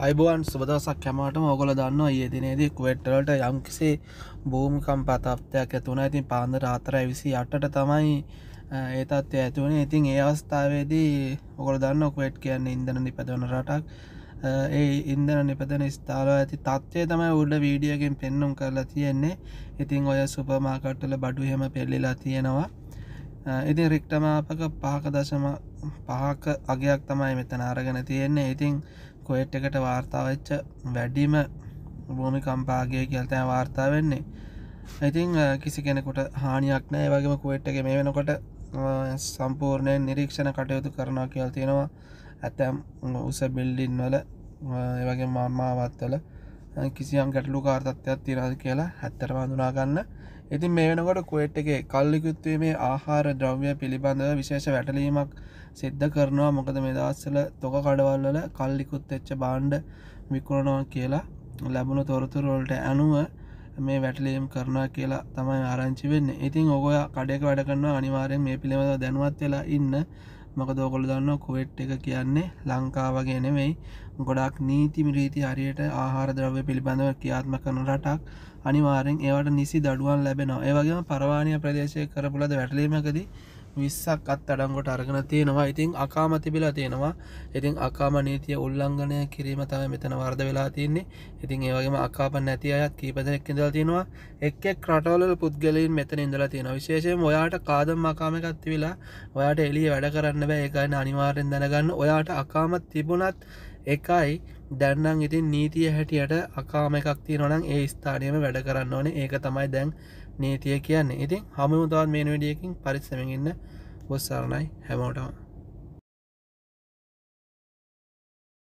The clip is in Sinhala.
අයිබුවන් සුබදසක් කැමටම ඔගොල දන්න ඒ දිනේදී කුවට්ටලට යම්කිසේ භූමිකම් පතත්වයක් ඇතුන ඉතින් පාන්දර අතර විසි අටට තමයි ඒ තත්ත්ය ඇතුවනේ ඉතින් ඒ අවස්ථාවේදී ඔගොල දන්න කුවට් කියන්න ඉන්දන නිපදවන රටක්. ඒ ඉන්දන නිපදන ස්ථාල ඇති තත්වය තමයි උඩ වීඩියගෙන් පෙන්නුම් කරලා තියෙන්නේ. ඉතින් ඔය සුපමාකට්ටල බඩු හෙම පෙල්ලිලා තියෙනවා. ඉතින් රික්ටමාපක පහක දශම පහක අගයක් තමයි මෙතන අරගෙන තියෙන්නේ. ඉතින් කොෙට් එකට වාර්තාවච්ච වැඩිම භූමි කම්පාගේ කියල්තෑ වාර්තා වෙන්නේ. ඉතිං කිසි කෙනෙකුට හානියක් නෑ වගේම කුවට් එක මේ වෙනකොට සම්පූර්ණයෙන් නිරීක්ෂණ කටයුතු කරනවා කියල් තියෙනවා. ඇතැම් උස බිල්ඩින් වල වගේ මම්මාවත්වල කිසියම් ගැටලු කාර්තත්වයක් තිරද කියලා හැත්තර වඳුනාගන්න ඉතින් මේ වෙනකොට කුවට් එක කල්ලිකුත්වීමේ ආහාර ද්‍රව්‍ය පිළිබඳව විශේෂ වැටලීමක් සිද්ධ කරනවා. මොකද මේ දස්සල තොක කඩවල්වල කල්ලිකුත් එච්ච බාණ්ඩ විකුණනවා කියලා ලැබුණු තොරතුරෝල්ට ඇනුව මේ වැටලීම් කරනවා කියලා තමයි ආරංචි වෙන්න. ඉතින් ඔගොය කඩෙක වැඩ කරනවා. අනිවාරයෙන් මේ පිළිබඳ දැනුවත් වෙලා ඉන්න. මක දෝකොළ දන්න කොවෙට් එක කියන්නේ ලංකාවගේ නෙවෙයි ගොඩක් නීති මිරීති හරියට ආහාර ද්‍රව්‍ය පිළිබඳව කියාත්ම කරන රටක්. අනිවාරෙන් ඒවට නිසි දඩුවන් ලැබෙනවා. ඒවගේම පරවාණය ප්‍රදේශය කරපුලද වැටලීමකදී විස්සක් අත් අඩංගොට අරගෙන තියෙනවා. ඉතින් අකාම තිබිලා තියෙනවා. ඉතින් අකාම නීතිය උල්ලංඝනය කිරීම තම මෙතන වර්ද වෙලා තින්නේ ඉතින් ඒවගේම අකාප නැති අයත් කීපදනෙක් ඉඳලා තියෙනවා. එක්ෙක් රටවල පුද්ගලින් මෙතන ඉඳලා තියෙන විශේෂයෙන් ඔයාට කාදම් අකාමකත්ති වෙලා ඔයාට එලිය වැඩ කරන්න බෑ. එකයින අනිවාරෙන් දැනගන්න. ඔයාට අකාමත් තිබුණත් එකයි. දැන්නම් ඉතින් නීතිය හැටියට අකාම එකක් තියනොනම් ඒ ස්ථානයම වැඩ කරන්න ඕනේ. ඒක තමයි දැන් නීතිය කියන්නේ. ඉතින් හමුමුතාවත් මේ වැඩියකින් පරිස්සමගන්න බොස්සරණයි හැමෝටම.